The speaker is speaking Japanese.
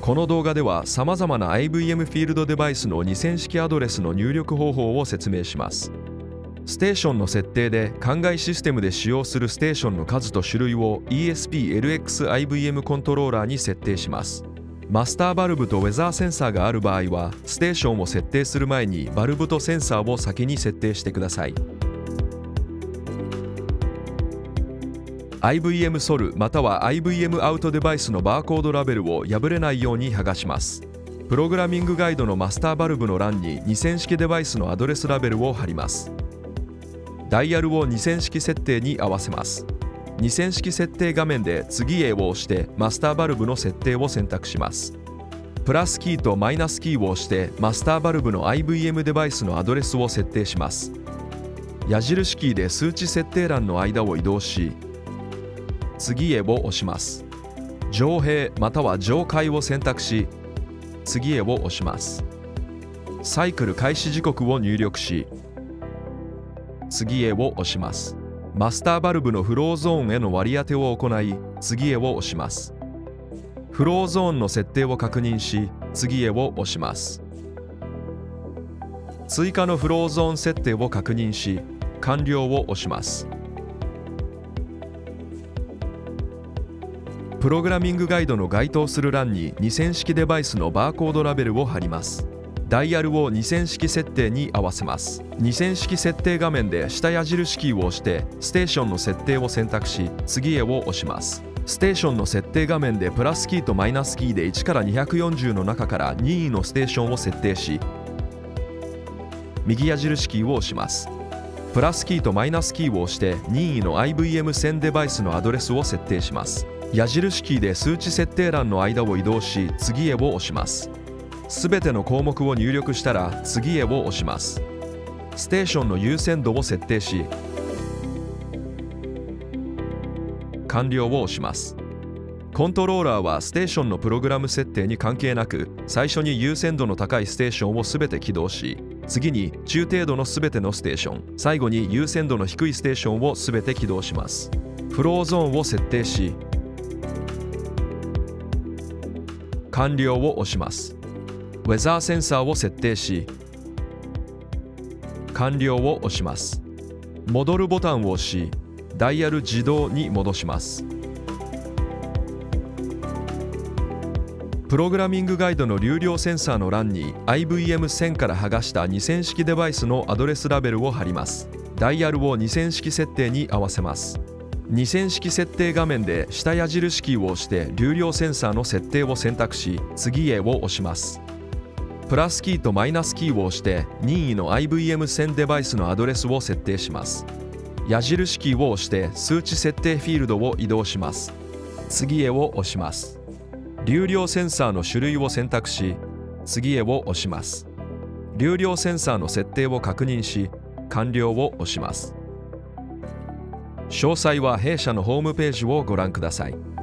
この動画ではさまざまな IVM フィールドデバイスの2000式アドレスの入力方法を説明します。ステーションの設定で灌漑システムで使用するステーションの数と種類を ESP-LXIVM コントローラーに設定します。マスターバルブとウェザーセンサーがある場合はステーションを設定する前にバルブとセンサーを先に設定してください。IVM ソルまたは IVM アウトデバイスのバーコードラベルを破れないように剥がします。プログラミングガイドのマスターバルブの欄に2000式デバイスのアドレスラベルを貼ります。ダイヤルを2000式設定に合わせます。2000式設定画面で次へを押してマスターバルブの設定を選択します。プラスキーとマイナスキーを押してマスターバルブの IVM デバイスのアドレスを設定します。矢印キーで数値設定欄の間を移動し次へを押します。上平または上階を選択し次へを押します。サイクル開始時刻を入力し次へを押します。マスターバルブのフローゾーンへの割り当てを行い次へを押します。フローゾーンの設定を確認し次へを押します。追加のフローゾーン設定を確認し完了を押します。プログラミングガイドの該当する欄に2000式デバイスのバーコードラベルを貼ります。ダイヤルを2000式設定に合わせます。2000式設定画面で下矢印キーを押してステーションの設定を選択し次へを押します。ステーションの設定画面でプラスキーとマイナスキーで1から240の中から任意のステーションを設定し右矢印キーを押します。プラスキーとマイナスキーを押して任意の IVM1000 デバイスのアドレスを設定します。矢印キーで数値設定欄の間を移動し次へを押します。すべての項目を入力したら次へを押します。ステーションの優先度を設定し完了を押します。コントローラーはステーションのプログラム設定に関係なく最初に優先度の高いステーションをすべて起動し次に中程度のすべてのステーション最後に優先度の低いステーションをすべて起動します。フローゾーンを設定し完了を押します。ウェザーセンサーを設定し完了を押します。戻るボタンを押しダイヤル自動に戻します。プログラミングガイドの流量センサーの欄に IVM1000 から剥がした2000式デバイスのアドレスラベルを貼ります。ダイヤルを2000式設定に合わせます。2000式設定画面で下矢印キーを押して流量センサーの設定を選択し次へを押します。プラスキーとマイナスキーを押して任意の IVM1000 デバイスのアドレスを設定します。矢印キーを押して数値設定フィールドを移動します。次へを押します。流量センサーの種類を選択し次へを押します。流量センサーの設定を確認し完了を押します。詳細は弊社のホームページをご覧ください。